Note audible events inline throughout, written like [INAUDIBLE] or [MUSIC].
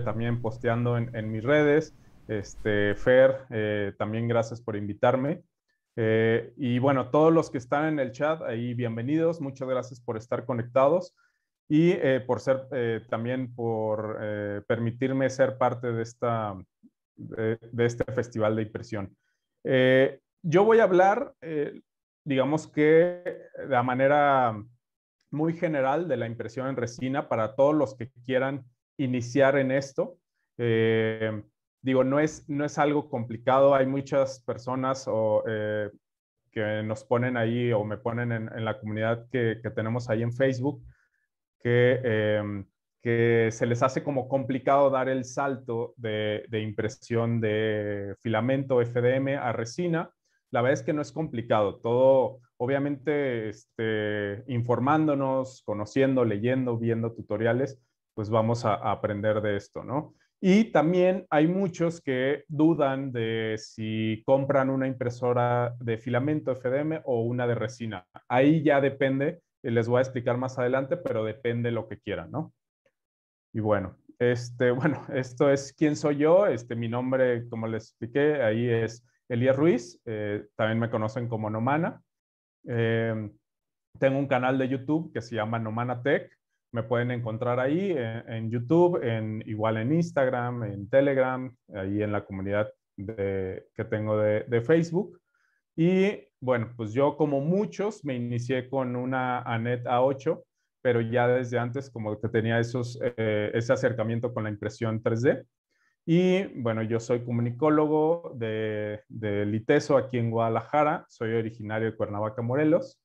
también posteando en, mis redes. Este, Fer, eh, también gracias por invitarme. Eh, y bueno, todos los que están en el chat, ahí bienvenidos. Muchas gracias por estar conectados y por ser también por permitirme ser parte de, esta, de, este festival de impresión. yo voy a hablar, digamos que de manera muy general de la impresión en resina para todos los que quieran iniciar en esto. Eh, digo, no es, no es algo complicado. Hay muchas personas eh, que nos ponen ahí o me ponen en, la comunidad que, tenemos ahí en Facebook que, em, que se les hace como complicado dar el salto de, de impresión de filamento FDM a resina la verdad es que no es complicado. Todo, obviamente, este, informándonos, conociendo, leyendo, viendo tutoriales, pues vamos a, aprender de esto, ¿no? Y también hay muchos que dudan de si compran una impresora de filamento FDM o una de resina. Ahí ya depende, les voy a explicar más adelante, pero depende lo que quieran, ¿no? Y bueno, este, [LAUGHS] bueno, esto es quién soy yo. Este, mi nombre, como les expliqué, ahí es Elías Ruiz, eh, también me conocen como Nomana. Eh, tengo un canal de YouTube que se llama Nomana Tech. Me pueden encontrar ahí eh, en, YouTube, en, igual en Instagram, en Telegram, ahí en la comunidad que tengo de, Facebook. Y bueno, pues yo como muchos me inicié con una ANET A8, pero ya desde antes como que tenía esos, ese acercamiento con la impresión 3D. Y bueno, yo soy comunicólogo de, de Liteso aquí en Guadalajara, soy originario de Cuernavaca, Morelos,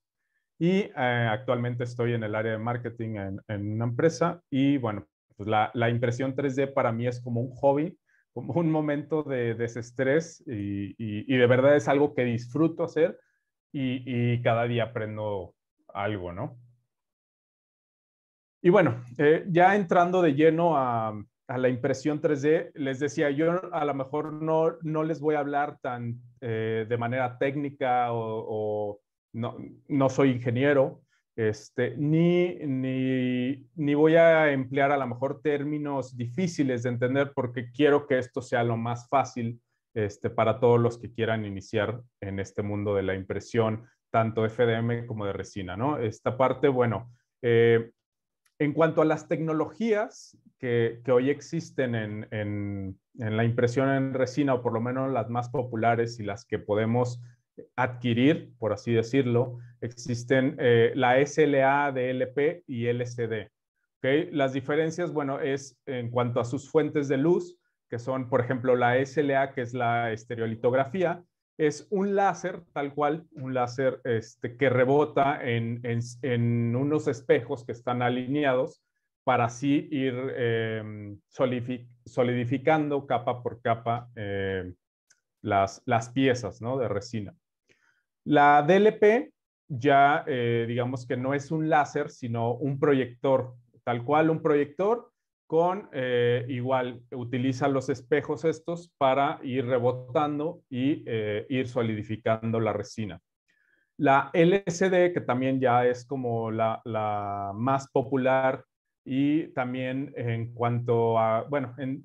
y eh, actualmente estoy en el área de marketing en, una empresa. Y bueno, pues la, la, impresión 3D para mí es como un hobby, como un momento de desestrés y, y, de verdad es algo que disfruto hacer y, cada día aprendo algo, ¿no? Y bueno, eh, ya entrando de lleno a, a la impresión 3D, les decía, yo a lo mejor no, no les voy a hablar tan eh, de manera técnica o, no, soy ingeniero, este, ni, ni, ni, voy a emplear a lo mejor términos difíciles de entender porque quiero que esto sea lo más fácil este, para todos los que quieran iniciar en este mundo de la impresión, tanto FDM como de resina, ¿no? Esta parte, bueno, eh, en cuanto a las tecnologías que, hoy existen en, la impresión en resina, o por lo menos las más populares y las que podemos adquirir, por así decirlo, existen eh, la SLA, DLP y LCD. ¿okay? Las diferencias, bueno, es en cuanto a sus fuentes de luz, que son, por ejemplo, la SLA, que es la estereolitografía, es un láser, tal cual, un láser este, que rebota en, unos espejos que están alineados para así ir em, solidificando capa por capa em, las, las, piezas ¿no? de resina. La DLP ya, eh, digamos que no es un láser, sino un proyector, tal cual un proyector con eh, igual utiliza los espejos estos para ir rebotando y eh, ir solidificando la resina. La LCD, que también ya es como la, más popular y también en cuanto a, bueno, en,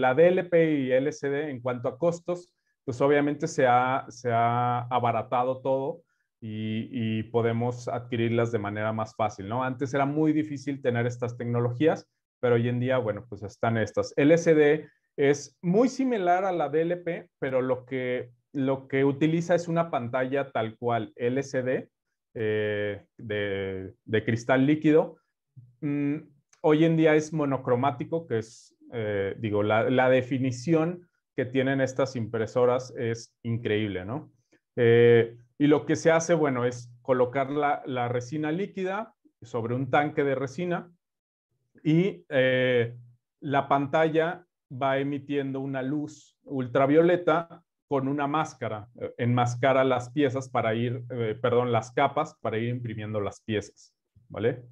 la DLP y LCD en cuanto a costos, pues obviamente se ha, se ha abaratado todo y, podemos adquirirlas de manera más fácil, ¿no? Antes era muy difícil tener estas tecnologías pero hoy en día, bueno, pues están estas. LCD es muy similar a la DLP, pero lo que, lo que utiliza es una pantalla tal cual LCD eh, de, cristal líquido. Mm, hoy en día es monocromático, que es, eh, digo, la, definición que tienen estas impresoras es increíble, ¿no? Eh, y lo que se hace, bueno, es colocar la, resina líquida sobre un tanque de resina y eh, la pantalla va emitiendo una luz ultravioleta con una máscara, eh, enmascara las piezas para ir, perdón, las capas para ir imprimiendo las piezas, ¿vale?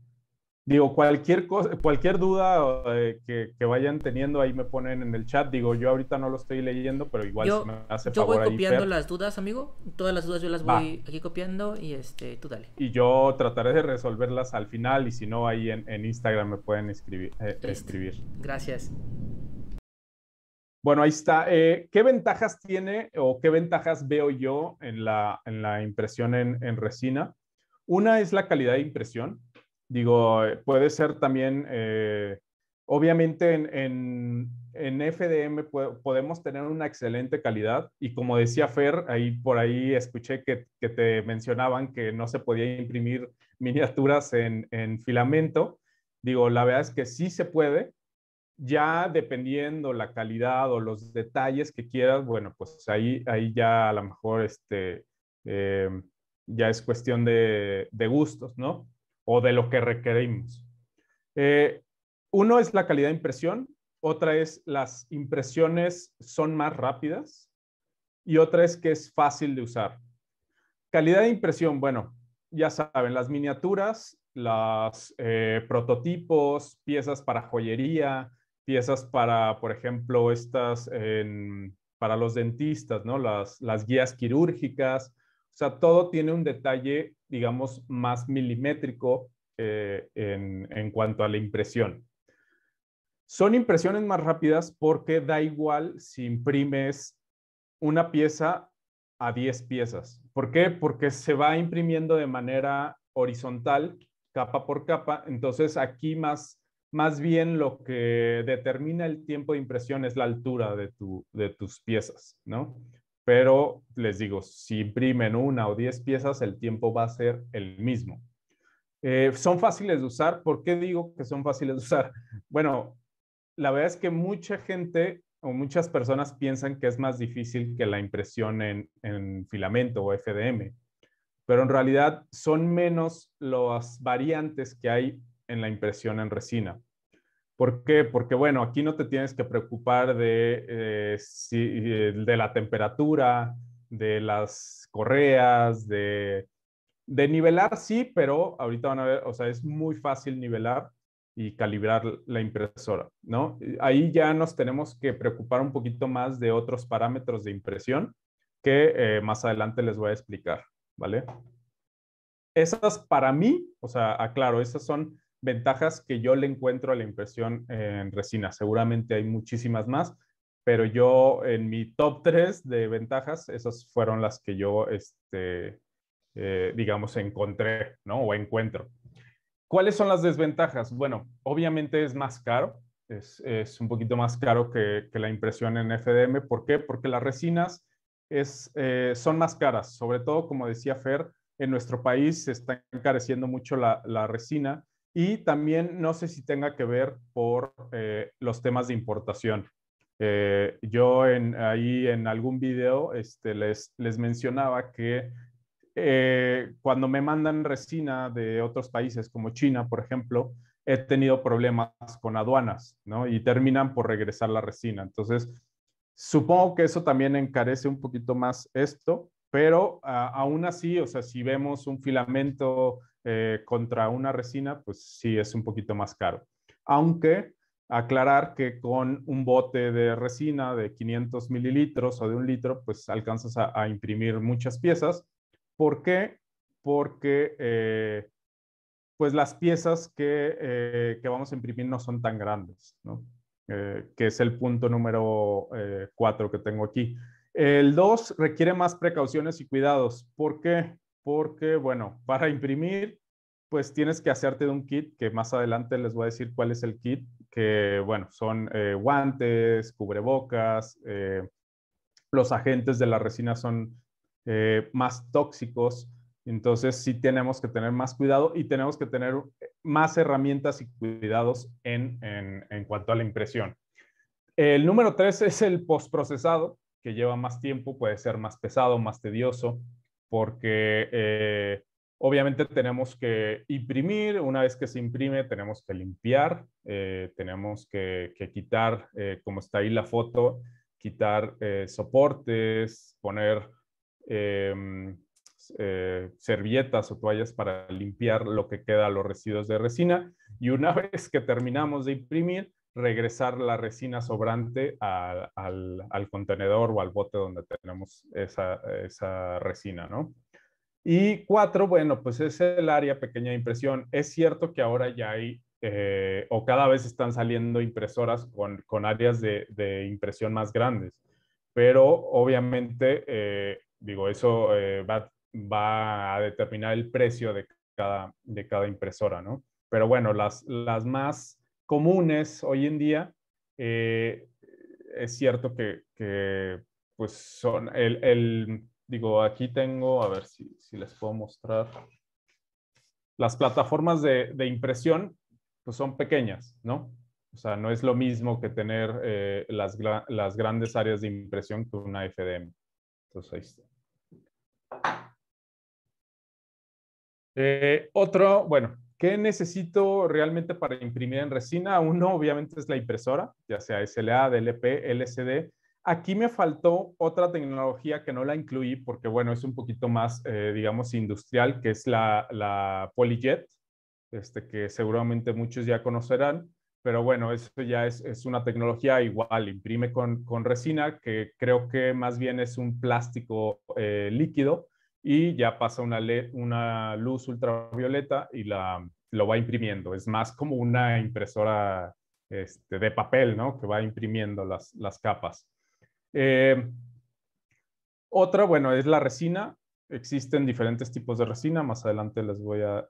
Digo, cualquier, cosa, cualquier duda eh, que, vayan teniendo ahí me ponen en el chat. Digo, yo ahorita no lo estoy leyendo, pero igual yo, me hace yo voy copiando las dudas, amigo. Todas las dudas yo las voy aquí copiando y este, tú dale. Y yo trataré de resolverlas al final y si no, ahí en, Instagram me pueden escribir, eh, escribir. Gracias. Bueno, ahí está. Eh, ¿Qué ventajas tiene o qué ventajas veo yo en la, en la impresión en, en, resina? Una es la calidad de impresión. Digo, puede ser también, eh, obviamente en, en, FDM podemos tener una excelente calidad y como decía Fer, ahí por ahí escuché que, que te mencionaban que no se podía imprimir miniaturas en, en filamento. Digo, la verdad es que sí se puede, ya dependiendo la calidad o los detalles que quieras, bueno, pues ahí, ahí ya a lo mejor este, eh, ya es cuestión de, gustos, ¿no? O de lo que requerimos. Eh, uno es la calidad de impresión, otra es las impresiones son más rápidas y otra es que es fácil de usar. Calidad de impresión, bueno, ya saben, las miniaturas, los eh, prototipos, piezas para joyería, piezas para, por ejemplo, estas para los dentistas, ¿no? Las, las guías quirúrgicas. O sea, todo tiene un detalle, digamos, más milimétrico eh, en, en cuanto a la impresión. Son impresiones más rápidas porque da igual si imprimes una pieza a 10 piezas. ¿Por qué? Porque se va imprimiendo de manera horizontal, capa por capa. Entonces aquí más más bien lo que determina el tiempo de impresión es la altura de, de tus piezas, ¿no? Pero les digo, si imprimen una o diez piezas, el tiempo va a ser el mismo. Eh, son fáciles de usar. ¿Por qué digo que son fáciles de usar? [LAUGHS] Bueno, la verdad es que mucha gente o muchas personas piensan que es más difícil que la impresión en, en filamento o FDM, pero en realidad son menos las variantes que hay en la impresión en resina. ¿Por qué? Porque, bueno, aquí no te tienes que preocupar de, eh, eh, de la temperatura, de las correas, de, de nivelar, sí, pero ahorita van a ver, o sea, es muy fácil nivelar y calibrar la impresora, ¿no? Ahí ya nos tenemos que preocupar un poquito más de otros parámetros de impresión que eh, más adelante les voy a explicar, ¿vale? Esas para mí, o sea, aclaro, esas son ventajas que yo le encuentro a la impresión en resina. Seguramente hay muchísimas más, pero yo en mi top 3 de ventajas, esas fueron las que yo, este, eh, digamos, encontré, ¿no? O encuentro. ¿Cuáles son las desventajas? Bueno, obviamente es más caro, es, es un poquito más caro que, que, la impresión en FDM. ¿Por qué? Porque las resinas es, eh, son más caras, sobre todo, como decía Fer, en nuestro país se está encareciendo mucho la, la resina y también no sé si tenga que ver por eh, los temas de importación. Eh, yo en, ahí en algún video este, les, les mencionaba que eh, cuando me mandan resina de otros países como China, por ejemplo, he tenido problemas con aduanas, ¿no? Y terminan por regresar la resina. Entonces, supongo que eso también encarece un poquito más esto, pero ah, aún así, o sea, si vemos un filamento eh, contra una resina, pues sí es un poquito más caro. Aunque aclarar que con un bote de resina de 500 mililitros o de un litro, pues alcanzas a, imprimir muchas piezas. ¿Por qué? Porque eh, pues las piezas que, eh, que, vamos a imprimir no son tan grandes, ¿no? que es el punto número 4 que tengo aquí. El 2 requiere más precauciones y cuidados. ¿Por qué? Porque, bueno, para imprimir, pues tienes que hacerte de un kit, que más adelante les voy a decir cuál es el kit, que, bueno, son eh, guantes, cubrebocas, eh, los agentes de la resina son eh, más tóxicos, entonces sí tenemos que tener más cuidado y tenemos que tener más herramientas y cuidados en, en cuanto a la impresión. El número tres es el postprocesado, que lleva más tiempo, puede ser más pesado, más tedioso porque eh, obviamente tenemos que imprimir, una vez que se imprime tenemos que limpiar, eh, tenemos que, quitar, eh, como está ahí la foto, quitar soportes, poner em, servilletas o toallas para limpiar lo que queda, los residuos de resina. Y una [LAUGHS] vez que terminamos de imprimir, regresar la resina sobrante al, contenedor o al bote donde tenemos esa, resina, ¿no? Y cuatro, bueno, pues es el área pequeña de impresión. Es cierto que ahora ya hay eh, o cada vez están saliendo impresoras con, con áreas de, de, impresión más grandes. Pero obviamente, eh, digo, eso va, va, a determinar el precio de cada, de cada impresora, ¿no? Pero bueno, las, las más comunes hoy en día, es cierto que, que, pues son el, el, digo, aquí tengo, a ver si, si les puedo mostrar. Las plataformas de, de, impresión, pues son pequeñas, ¿no? O sea, no es lo mismo que tener eh, las, las, grandes áreas de impresión que una FDM. Entonces, ahí está. Eh, otro, bueno, ¿qué necesito realmente para imprimir en resina? Uno, obviamente, es la impresora, ya sea SLA, DLP, LCD, Aquí me faltó otra tecnología que no la incluí porque, bueno, es un poquito más, eh, digamos, industrial, que es la, la Polyjet, este, que seguramente muchos ya conocerán. Pero bueno, eso ya es, es una tecnología igual, imprime con, con, resina, que creo que más bien es un plástico eh, líquido y ya pasa una, luz ultravioleta y la, lo va imprimiendo. Es más como una impresora este, de papel, ¿no? Que va imprimiendo las, las capas. Eh, otra, bueno, es la resina. Existen diferentes tipos de resina. Más adelante les voy a,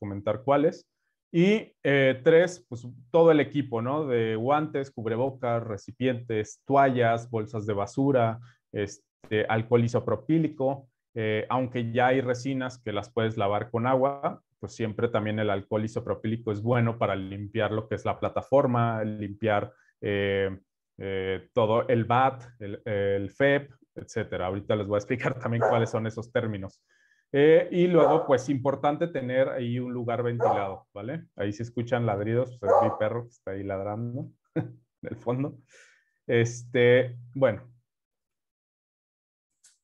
comentar cuáles. Y eh, tres, pues todo el equipo, ¿no? De guantes, cubrebocas, recipientes, toallas, bolsas de basura, este, alcohol isopropílico. Eh, aunque ya hay resinas que las puedes lavar con agua, pues siempre también el alcohol isopropílico es bueno para limpiar lo que es la plataforma, limpiar eh, todo el BAT, el, FEP, etcétera. Ahorita les voy a explicar [LAUGHS] también cuáles son esos términos. Eh, y luego, pues importante tener ahí un lugar ventilado, ¿vale? Ahí se escuchan ladridos, pues es mi perro que está ahí ladrando [LAUGHS] en el fondo. Este, bueno.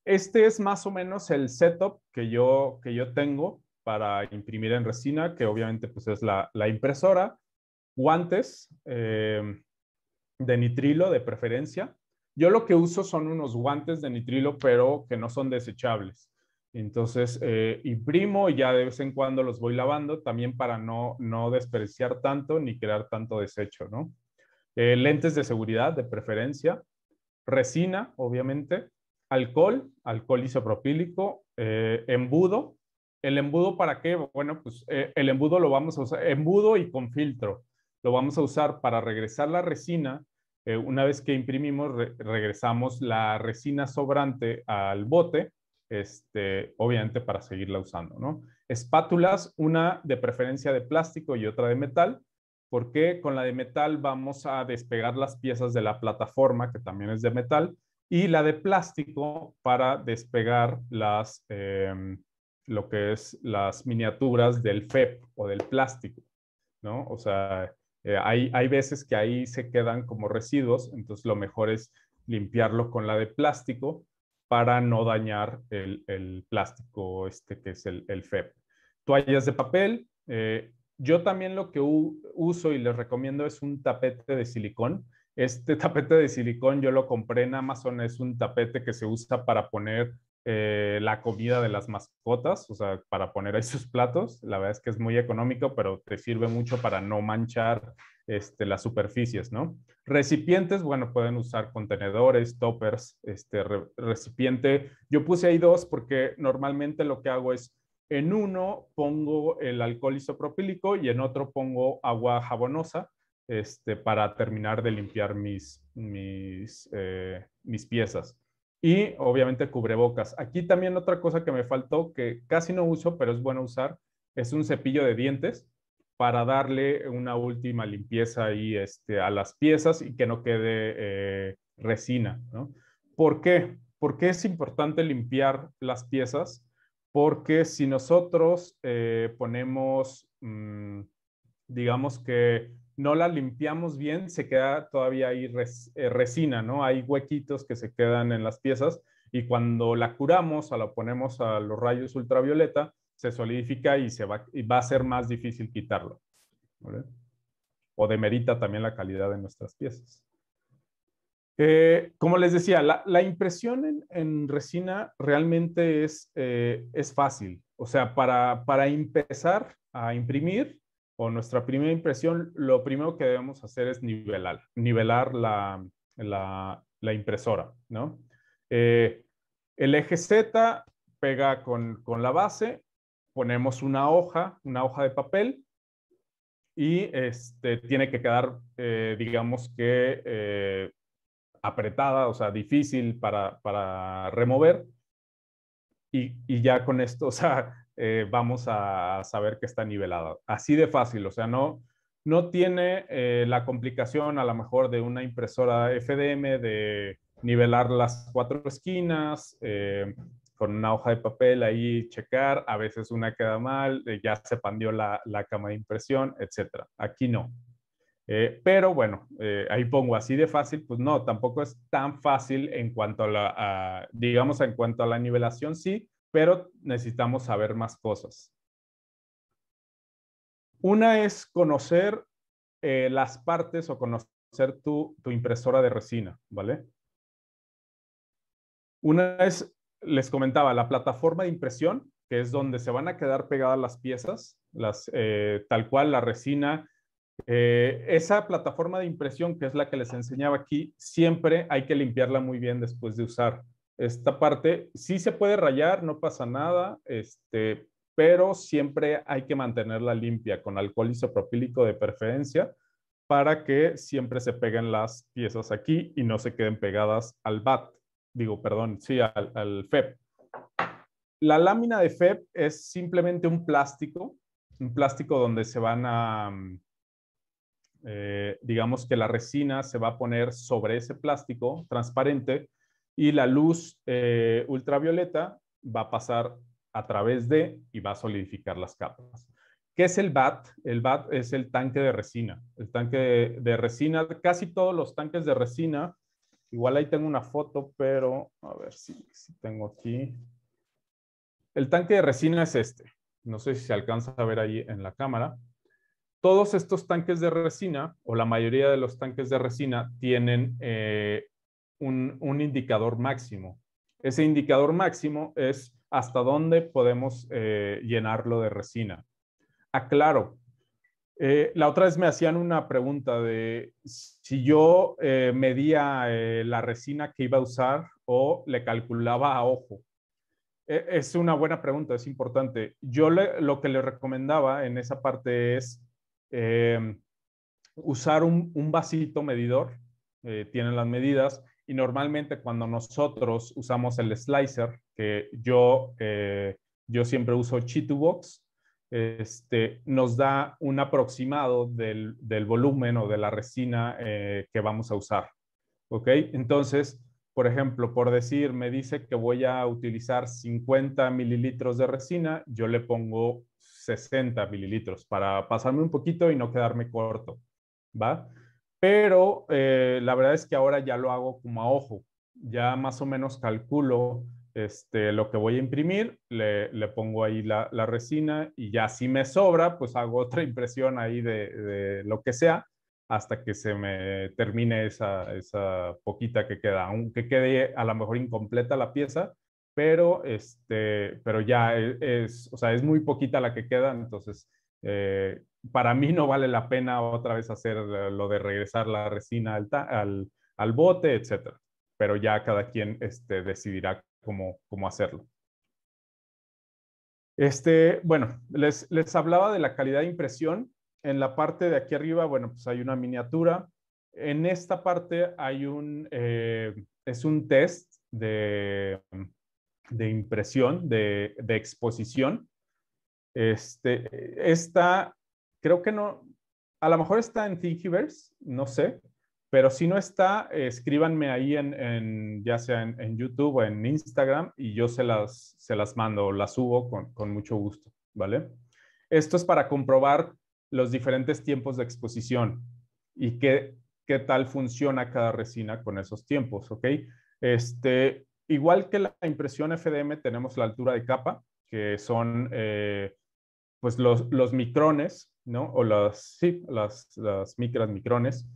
Este es más o menos el setup que yo, que yo tengo para imprimir en resina, que obviamente pues es la, la impresora, guantes, eh, de nitrilo de preferencia. Yo lo que uso son unos guantes de nitrilo, pero que no son desechables. Entonces, eh, imprimo y ya de vez en cuando los voy lavando, también para no, no desperdiciar tanto ni crear tanto desecho, ¿no? Eh, lentes de seguridad de preferencia, resina, obviamente, alcohol, alcohol isopropílico, eh, embudo. ¿El embudo para qué? Bueno, pues el embudo lo vamos a usar, embudo y con filtro lo vamos a usar para regresar la resina. Eh, una vez que imprimimos, regresamos la resina sobrante al bote, este, obviamente para seguirla usando, ¿no? Espátulas, una de preferencia de plástico y otra de metal, porque con la de metal vamos a despegar las piezas de la plataforma, que también es de metal, y la de plástico para despegar las, em, lo que es las miniaturas del FEP o del plástico, ¿no? O sea, eh, hay, hay veces que ahí se quedan como residuos, entonces lo mejor es limpiarlo con la de plástico para no dañar el, el plástico este que es el, el FEP. Toallas de papel. Eh, yo también lo que uso y les recomiendo es un tapete de silicón. Este tapete de silicón yo lo compré en Amazon, es un tapete que se usa para poner eh, la comida de las mascotas, o sea, para poner ahí sus platos. La verdad es que es muy económico, pero te sirve mucho para no manchar este, las superficies, ¿no? Recipientes, bueno, pueden usar contenedores, toppers, este recipiente. Yo puse ahí dos porque normalmente lo que hago es en uno pongo el alcohol isopropílico y en otro pongo agua jabonosa este, para terminar de limpiar mis, mis, eh, mis piezas y obviamente cubrebocas. Aquí también otra cosa que me faltó, que casi no uso, pero es bueno usar, es un cepillo de dientes para darle una última limpieza ahí este, a las piezas y que no quede eh, resina. ¿no? ¿Por qué? ¿Por qué es importante limpiar las piezas? Porque si nosotros eh, ponemos, mm, digamos que no la limpiamos bien, se queda todavía ahí eh, resina, ¿no? Hay huequitos que se quedan en las piezas y cuando la curamos o la ponemos a los rayos ultravioleta, se solidifica y, se va, y va a ser más difícil quitarlo. O demerita también la calidad de nuestras piezas. Eh, como les decía, la, impresión en, resina realmente es, eh, es fácil. O sea, para, para empezar a imprimir, o nuestra primera impresión, lo primero que debemos hacer es nivelar, nivelar la, la, impresora, ¿no? Eh, el eje Z pega con, con, la base, ponemos una hoja, una hoja de papel y este, tiene que quedar, eh, digamos que, eh, apretada, o sea, difícil para, para remover. Y, y, ya con esto, [LAUGHS] o sea, eh, vamos a saber que está nivelada. Así de fácil, o sea, no, no tiene eh, la complicación a lo mejor de una impresora FDM de nivelar las cuatro esquinas, eh, con una hoja de papel ahí checar, a veces una queda mal, ya se pandió la, la, cama de impresión, etc. Aquí no. pero bueno, ahí pongo así de fácil, pues no, tampoco es tan fácil en cuanto a la, digamos, en cuanto a la nivelación, sí, pero necesitamos saber más cosas. Una es conocer eh, las partes o conocer tu, impresora de resina, ¿vale? Una es, les comentaba, la plataforma de impresión, que es donde se van a quedar pegadas las piezas, las, eh, tal cual la resina. Eh, esa plataforma de impresión, que es la que les enseñaba aquí, siempre hay que limpiarla muy bien después de usar esta parte sí se puede rayar, no pasa nada, este, pero siempre hay que mantenerla limpia con alcohol isopropílico de preferencia para que siempre se peguen las piezas aquí y no se queden pegadas al BAT. Digo, perdón, sí, al, FEP. La lámina de FEP es simplemente un plástico, un plástico donde se van a, eh, digamos que la resina se va a poner sobre ese plástico transparente y la luz eh, ultravioleta va a pasar a través de y va a solidificar las capas. ¿Qué es el BAT? El BAT es el tanque de resina. El tanque de, resina, casi todos los tanques de resina, igual ahí tengo una foto, pero a ver si, tengo aquí. El tanque de resina es este. No sé si se alcanza a ver ahí en la cámara. Todos estos tanques de resina, o la mayoría de los tanques de resina, tienen eh, un, indicador máximo. Ese indicador máximo es hasta dónde podemos eh, llenarlo de resina. Aclaro, eh, la otra vez me hacían una pregunta de si yo eh, medía la resina que iba a usar o le calculaba a ojo. E, es una buena pregunta, es importante. Yo lo que le recomendaba en esa parte es usar un, un vasito medidor, tienen las medidas, y normalmente cuando nosotros usamos el slicer, que yo, eh, yo siempre uso Chitubox, este, nos da un aproximado del, del volumen o de la resina eh, que vamos a usar. ¿Ok? Entonces, por ejemplo, por decir, me dice que voy a utilizar 50 mililitros de resina, yo le pongo 60 mililitros para pasarme un poquito y no quedarme corto. ¿Va? Pero eh, la verdad es que ahora ya lo hago como a ojo. Ya más o menos calculo este, lo que voy a imprimir, le, pongo ahí la, resina y ya si me sobra, pues hago [LAUGHS] otra impresión ahí de, lo que sea hasta que se me termine esa, esa, poquita que queda, aunque quede a lo mejor incompleta la pieza, pero, este, pero ya e, es, o sea, es muy poquita la que queda, entonces eh, para mí no vale la pena otra vez hacer lo de regresar la resina al, al, bote, etc. Pero ya cada quien este, decidirá cómo, cómo hacerlo. Este, bueno, les, les hablaba de la calidad de impresión. En la parte de aquí arriba, bueno, pues hay una miniatura. En esta parte hay un, eh, es un test de, de impresión, de, de exposición. Este, esta creo que no, a lo mejor está en Thingiverse, no sé, pero si no está, escríbanme ahí en, ya sea en, YouTube o en Instagram y yo se las, se las mando, las subo con, mucho gusto, ¿vale? Esto es para comprobar los diferentes tiempos de exposición y qué, qué tal funciona cada resina con esos tiempos, ¿ok? Este, igual que la impresión FDM, tenemos la altura de capa, que son eh, pues los, los micrones ¿no? O las, sí, micrones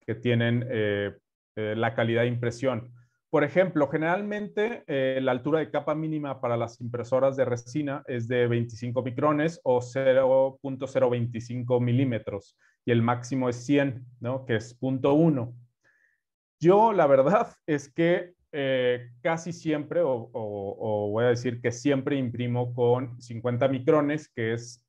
que tienen eh, eh, la calidad de impresión. por ejemplo, generalmente eh, la altura de capa mínima para las impresoras de resina es de 25 micrones o 0.025 milímetros y el máximo es 100, ¿no? que es 0.1. Yo, la verdad es que casi siempre, o, o, voy a decir que siempre imprimo con 50 micrones, que es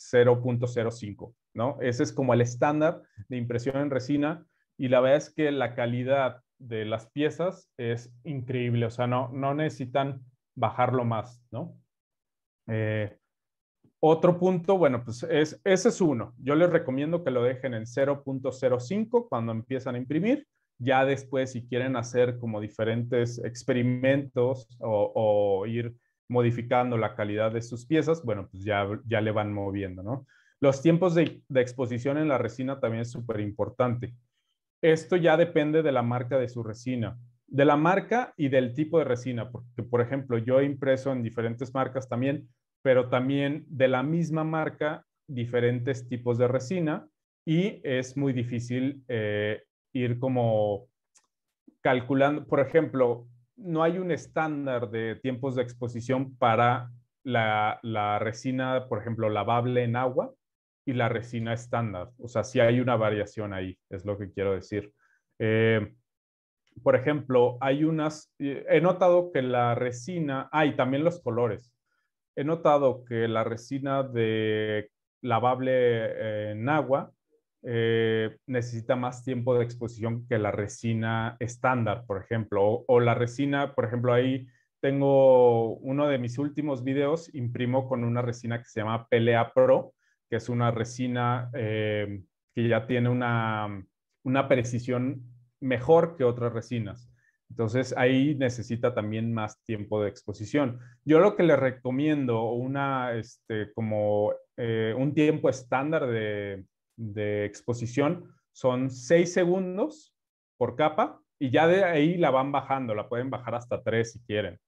0.05, ¿no? Ese es como el estándar de impresión en resina y la verdad es que la calidad de las piezas es increíble, o sea, no, no necesitan bajarlo más, ¿no? Eh, otro punto, bueno, pues es, ese es uno. Yo les recomiendo que lo dejen en 0.05 cuando empiezan a imprimir. Ya después, si quieren hacer como diferentes experimentos o, ir modificando la calidad de sus piezas, bueno, pues ya, ya le van moviendo, ¿no? Los tiempos de, exposición en la resina también es súper importante. Esto ya depende de la marca de su resina, de la marca y del tipo de resina, porque por ejemplo yo he impreso en diferentes marcas también, pero también de la misma marca diferentes tipos de resina y es muy difícil eh, ir como calculando, por ejemplo, no hay un estándar de tiempos de exposición para la, resina, por ejemplo, lavable en agua, y la resina estándar. O sea, sí hay una variación ahí, es lo que quiero decir. Eh, por ejemplo, hay unas, eh, he notado que la resina, ah, y también los colores. He notado que la resina de lavable eh, en agua necesita más tiempo de exposición que la resina estándar, por ejemplo. O, o, la resina, por ejemplo, ahí tengo uno de mis últimos videos, imprimo con una resina que se llama Pelea Pro, que es una resina eh, que ya tiene una, una precisión mejor que otras resinas. Entonces ahí necesita también más tiempo de exposición. Yo lo que le recomiendo, una, este, como eh, un tiempo estándar de, de, exposición, son seis segundos por capa y ya de ahí la van bajando, la pueden bajar hasta tres si quieren.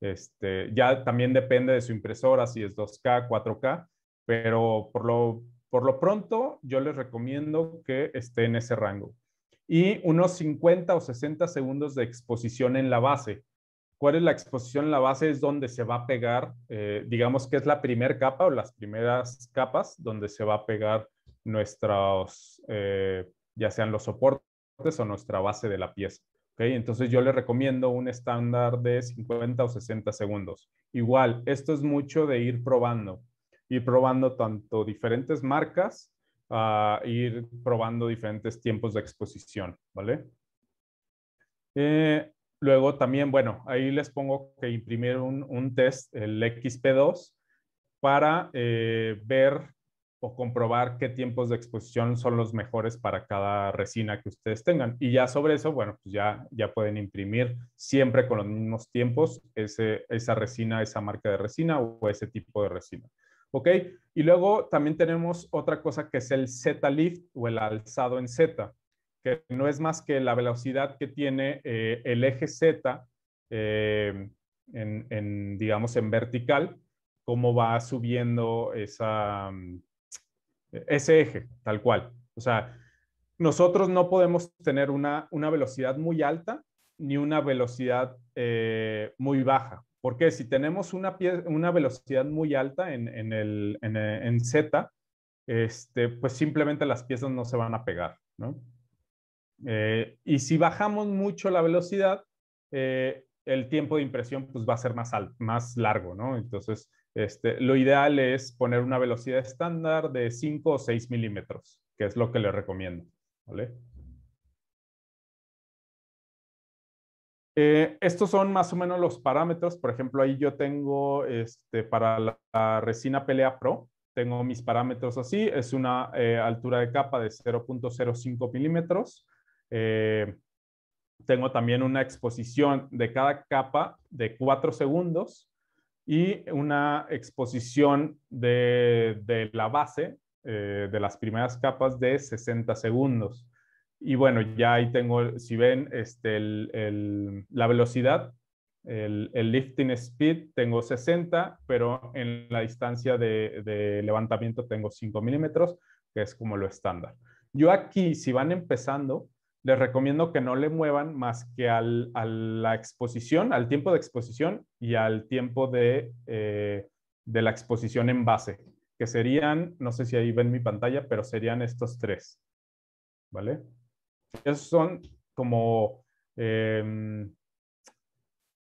Este, ya también depende de su impresora, si es 2K, 4K, pero por lo, por lo pronto yo les recomiendo que esté en ese rango. Y unos 50 o 60 segundos de exposición en la base. ¿Cuál es la exposición en la base? Es donde se va a pegar, eh, digamos que es la primera capa o las primeras capas donde se va a pegar nuestros, eh, ya sean los soportes o nuestra base de la pieza. ¿okay? Entonces yo les recomiendo un estándar de 50 o 60 segundos. Igual, esto es mucho de ir probando ir probando tanto diferentes marcas, uh, ir probando diferentes tiempos de exposición, ¿vale? Eh, luego también, bueno, ahí les pongo que imprimir un, un test, el XP2, para eh, ver o comprobar qué tiempos de exposición son los mejores para cada resina que ustedes tengan. Y ya sobre eso, bueno, pues ya, ya pueden imprimir siempre con los mismos tiempos ese, esa resina, esa marca de resina o ese tipo de resina. ¿Ok? Y luego también tenemos otra cosa que es el Z-lift o el alzado en Z, que no es más que la velocidad que tiene eh, el eje Z eh, en, digamos, en vertical, cómo va subiendo esa, ese eje, tal cual. O sea, nosotros no podemos tener una, una velocidad muy alta ni una velocidad eh, muy baja. Porque si tenemos una, una velocidad muy alta en, en, el, en, Z, este, pues simplemente las piezas no se van a pegar, ¿no? Eh, y si bajamos mucho la velocidad, eh, el tiempo de impresión pues, va a ser más, más largo, ¿no? Entonces, este, lo ideal es poner una velocidad estándar de 5 o 6 milímetros, que es lo que le recomiendo, ¿vale? Eh, estos son más o menos los parámetros. Por ejemplo, ahí yo tengo este, para la, resina Pelea Pro, tengo mis parámetros así. Es una eh, altura de capa de 0.05 milímetros. Eh, tengo también una exposición de cada capa de 4 segundos y una exposición de, de la base de las primeras capas de 60 segundos. Y bueno, ya ahí tengo, si ven, este, el, la velocidad, el, el, lifting speed tengo 60, pero en la distancia de, de, levantamiento tengo 5 milímetros, que es como lo estándar. Yo aquí, si van empezando, les recomiendo que no le muevan más que al, a la exposición, al tiempo de exposición y al tiempo de, eh, de la exposición en base, que serían, no sé si ahí ven mi pantalla, pero serían estos tres. ¿Vale? Esos son como, em,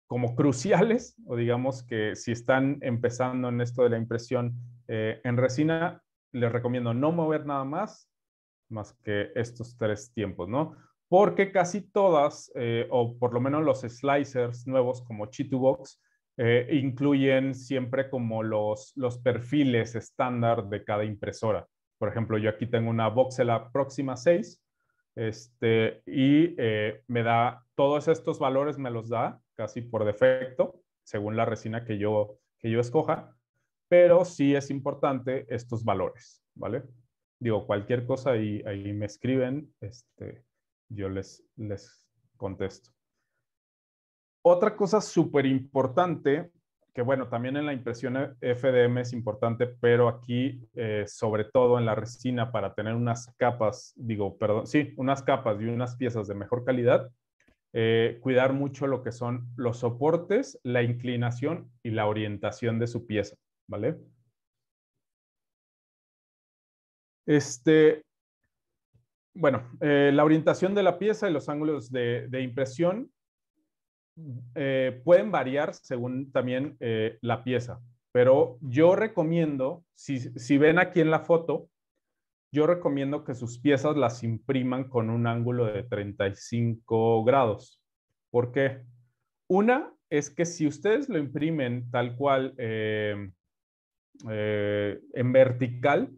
como cruciales, o digamos que si están empezando en esto de la impresión eh, en resina, les recomiendo no mover nada más, más que estos tres tiempos, ¿no? Porque casi todas, eh, o por lo menos los slicers nuevos como Chitubox, eh, incluyen siempre como los, los perfiles estándar de cada impresora. Por ejemplo, yo aquí tengo una Voxela Proxima 6 este, y eh, me da todos estos valores, me los da casi por defecto, según la resina que yo, que yo escoja, pero sí es importante estos valores, ¿vale? Digo, cualquier cosa ahí, ahí me escriben, este, yo les, les contesto. Otra cosa súper importante, que bueno, también en la impresión FDM es importante, pero aquí, eh, sobre todo en la resina, para tener unas capas, digo, perdón, sí, unas capas y unas piezas de mejor calidad, eh, cuidar mucho lo que son los soportes, la inclinación y la orientación de su pieza, ¿vale? Este, bueno, eh, la orientación de la pieza y los ángulos de, impresión eh, pueden variar según también eh, la pieza, pero yo recomiendo, si, si, ven aquí en la foto, yo recomiendo que sus piezas las impriman con un ángulo de 35 grados. ¿Por qué? Una es que si ustedes lo imprimen tal cual en vertical,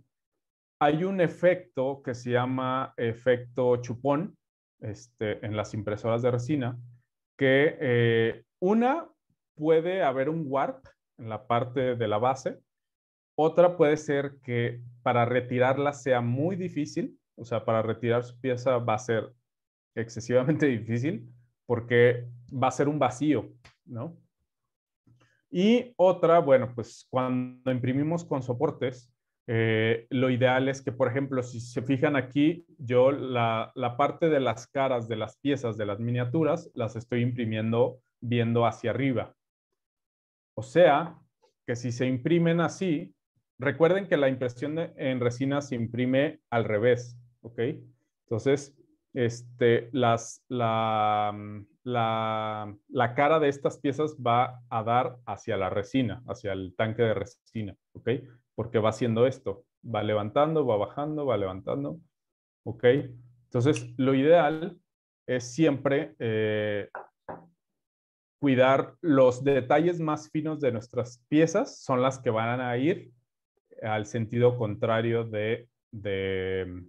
hay un efecto que se llama efecto chupón este, en las impresoras de resina, que eh, una puede haber un warp en la parte de la base, otra puede ser que para retirarla sea muy difícil, o sea, para retirar su pieza va a ser excesivamente [LAUGHS] difícil porque va a ser un vacío, ¿no? Y otra, bueno, pues cuando imprimimos con soportes, eh, lo ideal es que, por ejemplo, si se fijan aquí, yo la, parte de las caras de las piezas de las miniaturas las estoy imprimiendo viendo hacia arriba. O sea, que si se imprimen así, recuerden que la impresión en resina se imprime al revés, ¿ok? Entonces, este, las, la, la, la, cara de estas piezas va a dar hacia la resina, hacia el tanque de resina, ¿ok? Porque va haciendo esto, va levantando, va bajando, va levantando, ¿ok? Entonces, lo ideal es siempre eh, cuidar los detalles más finos de nuestras piezas, son las que van a ir al sentido contrario de, de,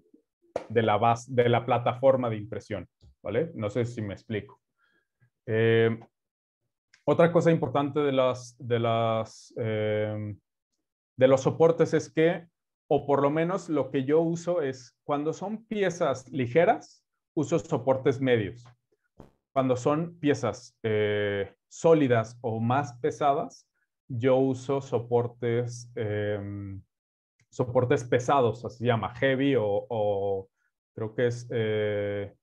la, base, de la plataforma de impresión, ¿vale? No sé si me explico. Eh, otra cosa importante de las, de las eh, de los soportes es que, o por lo menos lo que yo uso es, cuando son piezas ligeras, uso soportes medios. Cuando son piezas eh, sólidas o más pesadas, yo uso soportes, em, soportes pesados, así se llama, heavy o, creo que es, eh,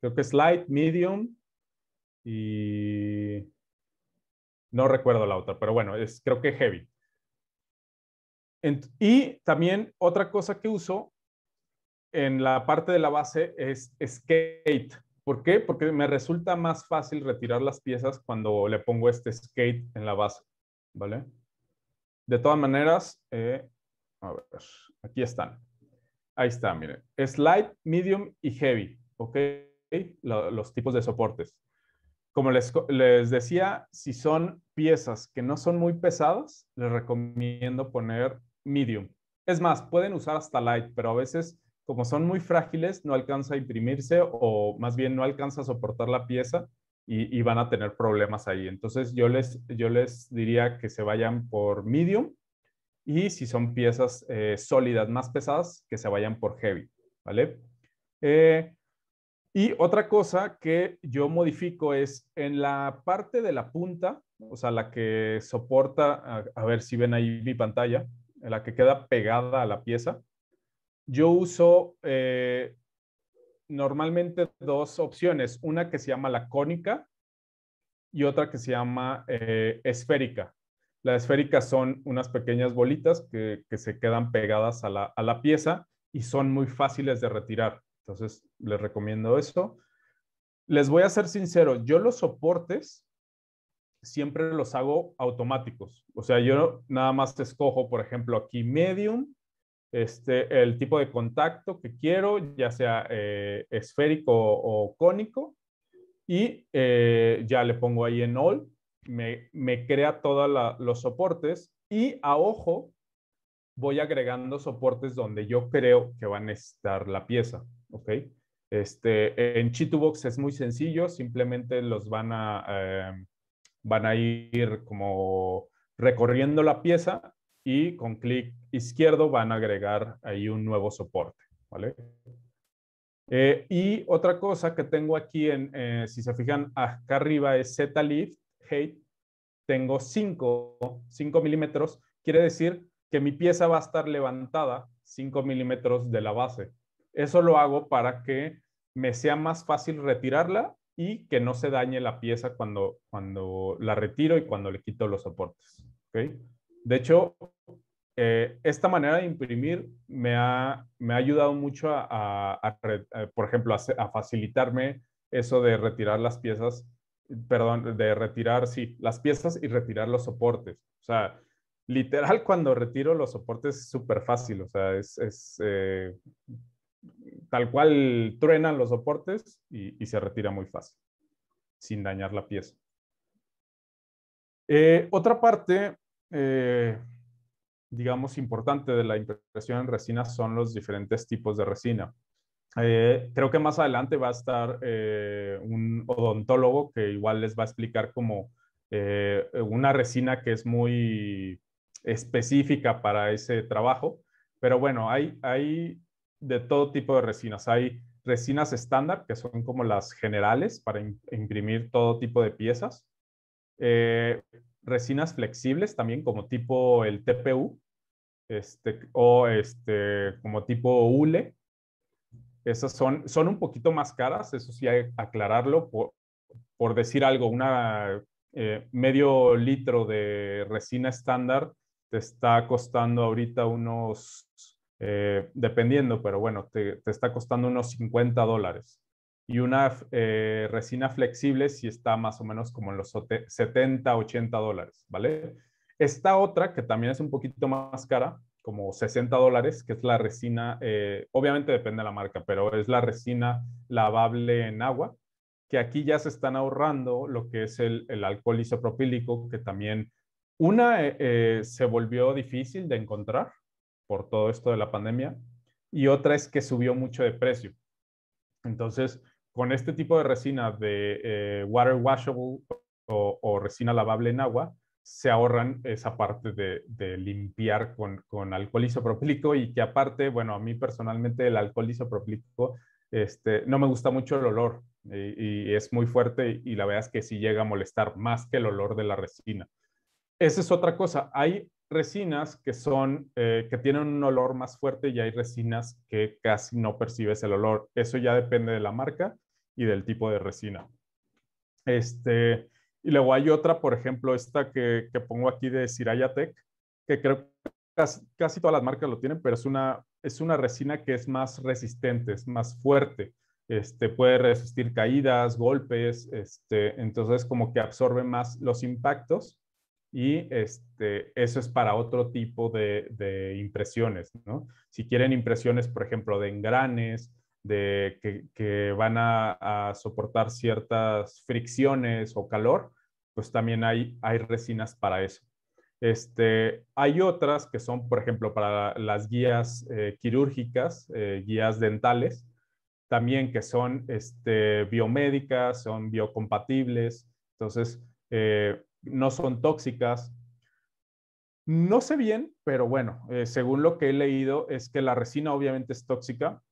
creo que es light, medium y no recuerdo la otra, pero bueno, es creo que heavy y también otra cosa que uso en la parte de la base es skate. ¿Por qué? Porque me resulta más fácil retirar las piezas cuando le pongo este skate en la base, ¿vale? De todas maneras, eh, a ver, aquí están. Ahí está, miren. Es light, medium y heavy, ¿ok? los tipos de soportes. Como les, les decía, si son piezas que no son muy pesadas, les recomiendo poner medium. Es más, pueden usar hasta light, pero a veces, como son muy frágiles, no alcanza a imprimirse o más bien no alcanza a soportar la pieza y, van a tener problemas ahí. Entonces, yo les, yo les diría que se vayan por medium y si son piezas eh, sólidas más pesadas, que se vayan por heavy, ¿vale? Eh, y otra cosa que yo modifico es en la parte de la punta, o sea, la que soporta, a ver si ven ahí mi pantalla, la que queda pegada a la pieza, yo uso, eh, normalmente dos opciones, una que se llama la cónica y otra que se llama eh, esférica. Las esféricas son unas pequeñas bolitas que, se quedan pegadas a la, pieza y son muy fáciles de retirar. Entonces, les recomiendo eso. Les voy a ser sincero, yo los soportes siempre los hago automáticos. O sea, yo nada más escojo, por ejemplo, aquí medium, este, el tipo de contacto que quiero, ya sea eh, esférico o, cónico, y eh, ya le pongo ahí en all me, crea todos los soportes y a ojo voy agregando soportes donde yo creo que van a estar la pieza, ¿ok? Este, en Chitubox es muy sencillo, simplemente los van a, eh, van a ir como recorriendo la pieza y con clic izquierdo van a agregar ahí un nuevo soporte, ¿vale? Eh, y otra cosa que tengo aquí, en, eh, si se fijan acá arriba, es Z-Lift height, tengo 5, 5 milímetros, quiere decir que mi pieza va a estar levantada 5 milímetros de la base. Eso lo hago para que me sea más fácil retirarla y que no se dañe la pieza cuando, cuando la retiro y cuando le quito los soportes. ¿okay? De hecho, eh, esta manera de imprimir me ha, me ha ayudado mucho a, por ejemplo, a, facilitarme eso de retirar las piezas perdón, de retirar, sí, las piezas y retirar los soportes. O sea, literal cuando retiro los soportes es súper fácil, o sea, es, eh, tal cual truenan los soportes y, se retira muy fácil, sin dañar la pieza. Eh, otra parte, eh, digamos, importante de la impresión en resina son los diferentes tipos de resina. Eh, creo que más adelante va a estar eh, un odontólogo que igual les va a explicar como una resina que es muy específica para ese trabajo. Pero bueno, hay, hay de todo tipo de resinas. Hay resinas estándar, que son como las generales para imprimir todo tipo de piezas. resinas flexibles también, como tipo el TPU, este, o este, como tipo ULE, esas son, son un poquito más caras, eso sí hay que aclararlo, por, por decir algo, una eh, medio litro de resina estándar te está costando ahorita unos, eh, dependiendo, pero bueno, te, está costando unos 50 dólares. Y una eh, resina flexible sí está más o menos como en los 70, 80 dólares, ¿vale? Esta otra, que también es un poquito más cara, como 60 dólares, que es la resina, eh, obviamente depende de la marca, pero es la resina lavable en agua, que aquí ya se están ahorrando lo que es el, alcohol isopropílico, que también una se volvió difícil de encontrar por todo esto de la pandemia, y otra es que subió mucho de precio. Entonces, con este tipo de resina de water washable o resina lavable en agua, se ahorran esa parte de, limpiar con, alcohol isopropílico y que aparte, bueno, a mí personalmente el alcohol isopropílico este, no me gusta mucho el olor y, es muy fuerte y, la verdad es que sí llega a molestar más que el olor de la resina. Esa es otra cosa. Hay resinas que son, eh, que tienen un olor más fuerte y hay resinas que casi no percibes el olor. Eso ya depende de la marca y del tipo de resina. Este, y luego hay otra, por ejemplo, esta que, pongo aquí de Sirayatec, que creo que casi, todas las marcas lo tienen, pero es una, es una resina que es más resistente, es más fuerte. Este, puede resistir caídas, golpes, este, entonces como que absorbe más los impactos y este, eso es para otro tipo de, impresiones, ¿no? Si quieren impresiones, por ejemplo, de engranes, de que, van a, soportar ciertas fricciones o calor, pues también hay, hay resinas para eso. Este, hay otras que son, por ejemplo, para las guías eh, quirúrgicas, eh, guías dentales, también que son este, biomédicas, son biocompatibles, entonces eh, no son tóxicas. No sé bien, pero bueno, según lo que he leído, es que la resina obviamente es tóxica,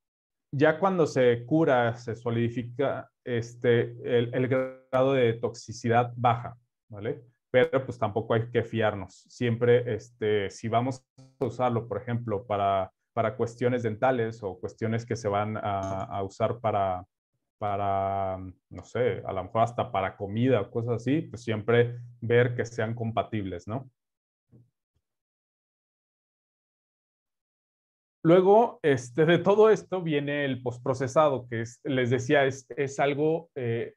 ya cuando se cura, se solidifica, este, el, grado de toxicidad baja, ¿vale? Pero pues tampoco hay que fiarnos. Siempre, este, si vamos a usarlo, por ejemplo, para para cuestiones dentales o cuestiones que se van a, usar para, para, no sé, a lo mejor hasta para comida o cosas así, pues siempre ver que sean compatibles, ¿no? Luego, este, de todo esto viene el postprocesado, que es, les decía, es, es algo eh,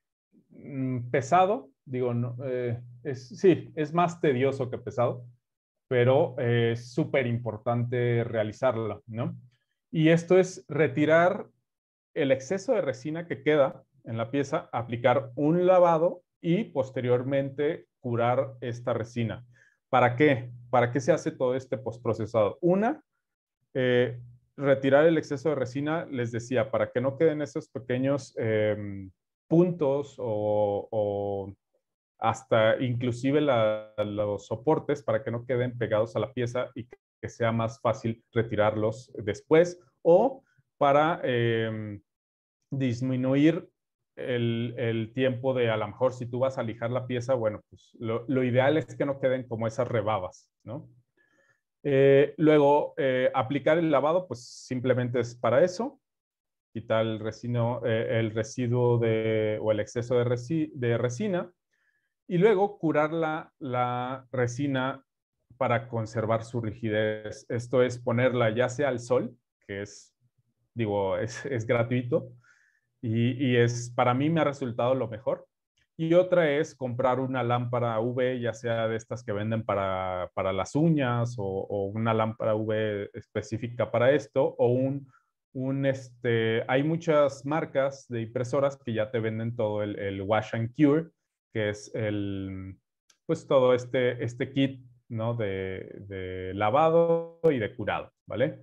mm, pesado, digo, no, eh, es, sí, es más tedioso que pesado, pero eh, es súper importante realizarlo, ¿no? Y esto es retirar el exceso de resina que queda en la pieza, aplicar un lavado y posteriormente curar esta resina. ¿Para qué? ¿Para qué se hace todo este postprocesado? Una, eh, retirar el exceso de resina, les decía, para que no queden esos pequeños em, puntos o hasta inclusive los soportes para que no queden pegados a la pieza y que, sea más fácil retirarlos después o para em, disminuir el, tiempo de a lo mejor si tú vas a lijar la pieza, bueno, pues lo, ideal es que no queden como esas rebabas, ¿no? Eh, luego, eh, aplicar el lavado, pues simplemente es para eso, quitar el, resino, eh, el residuo de, o el exceso de, de resina y luego curar la, resina para conservar su rigidez. Esto es ponerla ya sea al sol, que es, digo, es, gratuito y, es, para mí me ha resultado lo mejor. Y otra es comprar una lámpara UV, ya sea de estas que venden para, las uñas o, una lámpara UV específica para esto o un, un este, hay muchas marcas de impresoras que ya te venden todo el, el wash and cure que es el, pues todo este, este kit, ¿no? De, lavado y de curado, ¿vale?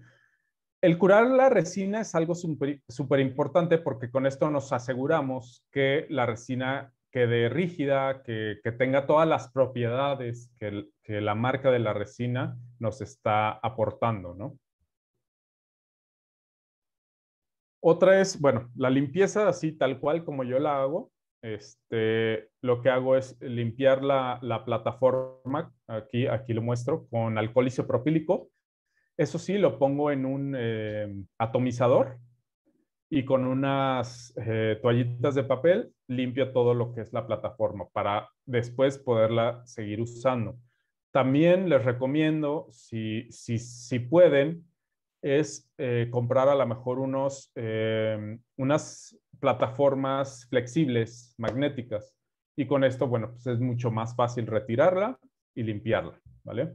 El curar la resina es algo súper importante porque con esto nos aseguramos que la resina quede rígida, que, tenga todas las propiedades que, la marca de la resina nos está aportando, ¿no? Otra es, bueno, la limpieza así tal cual como yo la hago, este, lo que hago es limpiar la, plataforma, aquí, aquí lo muestro, con alcohol isopropílico. Eso sí, lo pongo en un eh, atomizador y con unas eh, toallitas de papel limpio todo lo que es la plataforma para después poderla seguir usando. También les recomiendo, si, si, si pueden, es eh, comprar a lo mejor unos, unas plataformas flexibles, magnéticas. Y con esto, bueno, pues es mucho más fácil retirarla y limpiarla, ¿vale?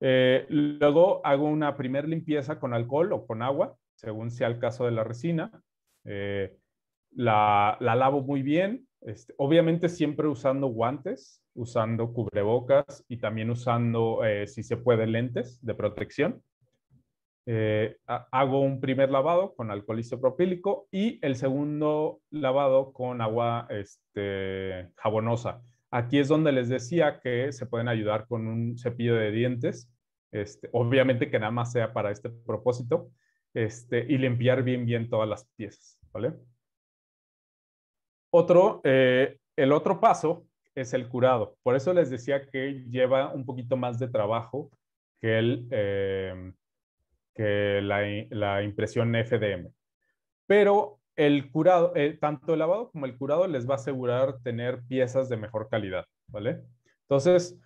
Eh, luego hago una primer limpieza con alcohol o con agua, según sea el caso de la resina. Eh, la, lavo muy bien, este, obviamente siempre usando guantes, usando cubrebocas y también usando, eh, si se puede, lentes de protección. Hago un primer lavado con alcohol isopropílico y el segundo lavado con agua este, jabonosa. Aquí es donde les decía que se pueden ayudar con un cepillo de dientes, este, obviamente que nada más sea para este propósito, este, y limpiar bien, bien todas las piezas, ¿vale? Otro, eh, el otro paso es el curado. Por eso les decía que lleva un poquito más de trabajo que el, eh, que la, impresión FDM. Pero el curado, eh, tanto el lavado como el curado les va a asegurar tener piezas de mejor calidad, ¿vale? Entonces,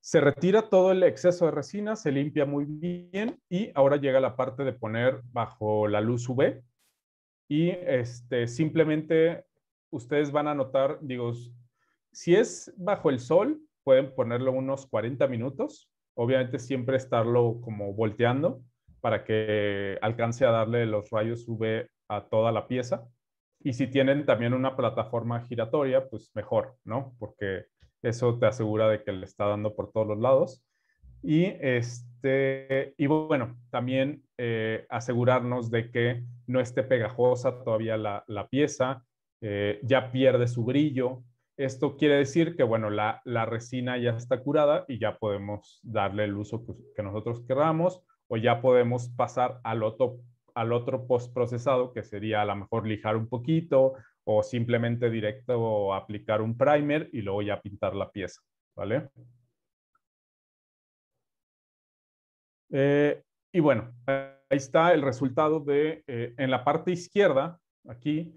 se retira todo el exceso de resina, se limpia muy bien y ahora llega la parte de poner bajo la luz UV y este, simplemente ustedes van a notar, digo, si es bajo el sol, pueden ponerlo unos 40 minutos, obviamente siempre estarlo como volteando para que alcance a darle los rayos UV a toda la pieza. Y si tienen también una plataforma giratoria, pues mejor, ¿no? Porque eso te asegura de que le está dando por todos los lados. Y, este, y bueno, también eh, asegurarnos de que no esté pegajosa todavía la, pieza, eh, ya pierde su brillo. Esto quiere decir que, bueno, la, la, resina ya está curada y ya podemos darle el uso que nosotros queramos o ya podemos pasar al otro, al otro postprocesado, que sería a lo mejor lijar un poquito o simplemente directo aplicar un primer y luego ya pintar la pieza, ¿vale? Eh, y bueno, ahí está el resultado de, eh, en la parte izquierda, aquí,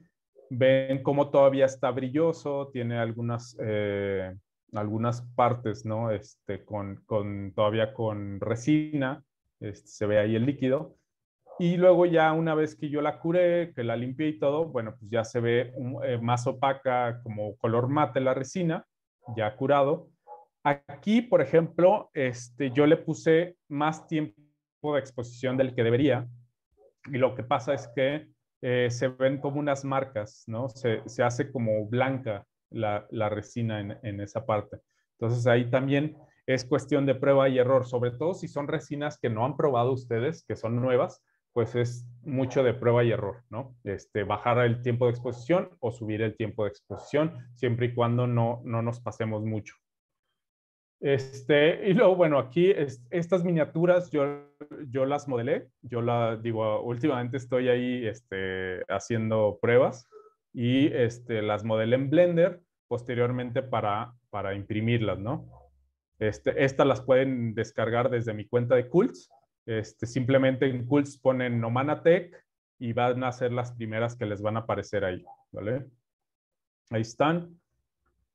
ven cómo todavía está brilloso, tiene algunas, eh, algunas partes, ¿no? Este, con, con, todavía con resina, este, se ve ahí el líquido. Y luego ya una vez que yo la curé, que la limpié y todo, bueno, pues ya se ve eh, más opaca, como color mate la resina, ya curado. Aquí, por ejemplo, este, yo le puse más tiempo de exposición del que debería. Y lo que pasa es que eh, se ven como unas marcas, ¿no? Se, se hace como blanca la, la resina en, en, esa parte. Entonces ahí también es cuestión de prueba y error, sobre todo si son resinas que no han probado ustedes, que son nuevas, pues es mucho de prueba y error, ¿no? Este, bajar el tiempo de exposición o subir el tiempo de exposición, siempre y cuando no, no nos pasemos mucho. Este, y luego, bueno, aquí estas miniaturas yo, yo las modelé, yo la digo, últimamente estoy ahí este, haciendo pruebas y este, las modelé en Blender posteriormente para, para imprimirlas, ¿no? Este, estas las pueden descargar desde mi cuenta de Cults. Este, simplemente en Cults ponen Nomanatech y van a ser las primeras que les van a aparecer ahí, ¿vale? Ahí están.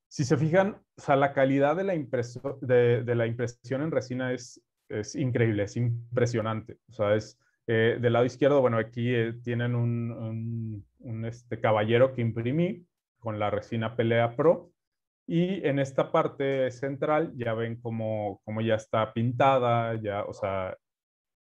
Si se fijan, o sea, la calidad de la, de, la impresión en resina es, es, increíble, es impresionante. O sea, es eh, del lado izquierdo, bueno, aquí eh, tienen un, un, este, caballero que imprimí con la resina Pelea Pro. Y en esta parte central ya ven cómo, cómo ya está pintada, ya, o sea,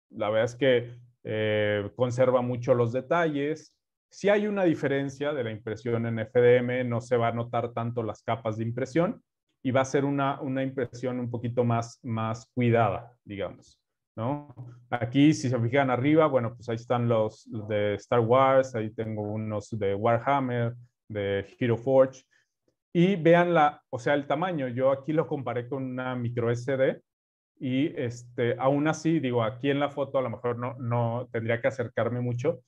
la verdad es que eh, conserva mucho los detalles, si hay una diferencia de la impresión en FDM, no se va a notar tanto las capas de impresión y va a ser una, una impresión un poquito más, más cuidada, digamos. ¿no? Aquí, si se fijan arriba, bueno, pues ahí están los de Star Wars, ahí tengo unos de Warhammer, de Hero Forge. Y vean la, o sea, el tamaño. Yo aquí lo comparé con una micro SD y este, aún así, digo, aquí en la foto a lo mejor no, no tendría que acercarme mucho,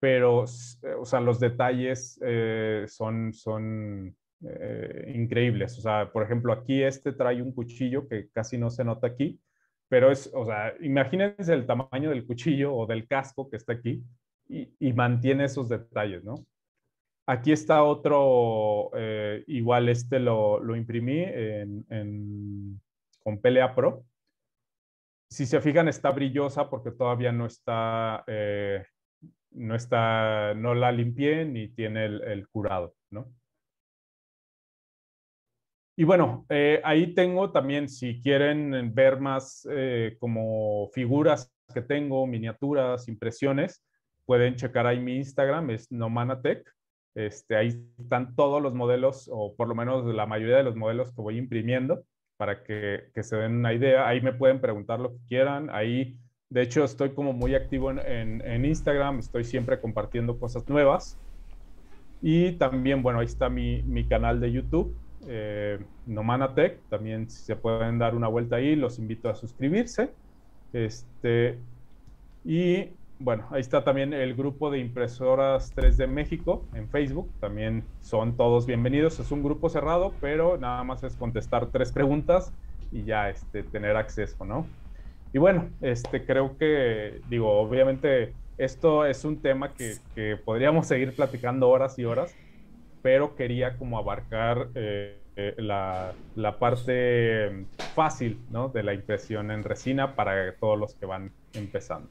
pero, eh, o sea, los detalles eh, son, son eh, increíbles. O sea, por ejemplo, aquí este trae un cuchillo que casi no se nota aquí, pero es, o sea, imagínense el tamaño del cuchillo o del casco que está aquí y, y mantiene esos detalles, ¿no? Aquí está otro, igual este lo, lo imprimí en, en, con PLA Pro. Si se fijan, está brillosa porque todavía no está no está, no la limpié ni tiene el, curado, ¿no? Y bueno, eh, ahí tengo también, si quieren ver más eh, como figuras que tengo, miniaturas, impresiones, pueden checar ahí mi Instagram, es Nomanatech. Este, ahí están todos los modelos, o por lo menos la mayoría de los modelos que voy imprimiendo, para que, que se den una idea. Ahí me pueden preguntar lo que quieran. Ahí de hecho, estoy como muy activo en, Instagram, estoy siempre compartiendo cosas nuevas. Y también, bueno, ahí está mi, canal de YouTube, eh, Nomanatech. También si se pueden dar una vuelta ahí, los invito a suscribirse. Este, y bueno, ahí está también el grupo de impresoras 3D México en Facebook. También son todos bienvenidos. Es un grupo cerrado, pero nada más es contestar tres preguntas y ya este, tener acceso, ¿no? Y bueno, este, creo que, digo, obviamente esto es un tema que, podríamos seguir platicando horas y horas, pero quería como abarcar eh, eh, la, la, parte fácil ¿no? de la impresión en resina para todos los que van empezando.